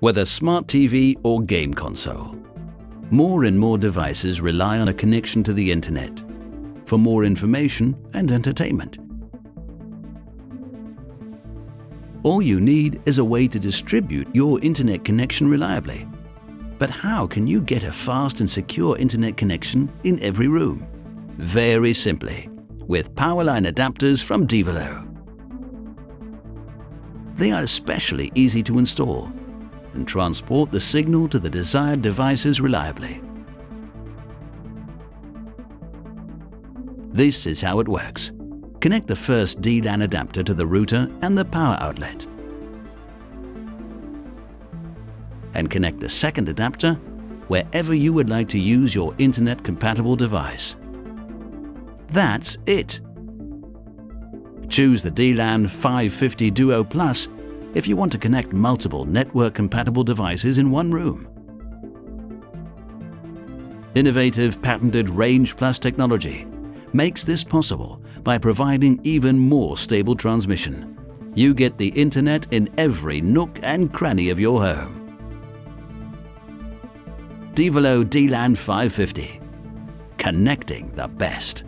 Whether smart TV or game console, more and more devices rely on a connection to the internet for more information and entertainment. All you need is a way to distribute your internet connection reliably. But how can you get a fast and secure internet connection in every room? Very simply, with powerline adapters from Devolo. They are especially easy to install and transport the signal to the desired devices reliably. This is how it works. Connect the first DLAN adapter to the router and the power outlet. And connect the second adapter wherever you would like to use your internet-compatible device. That's it! Choose the DLAN 550 Duo Plus if you want to connect multiple network-compatible devices in one room. Innovative patented Range Plus technology makes this possible by providing even more stable transmission. You get the internet in every nook and cranny of your home. Devolo DLAN 550. Connecting the best.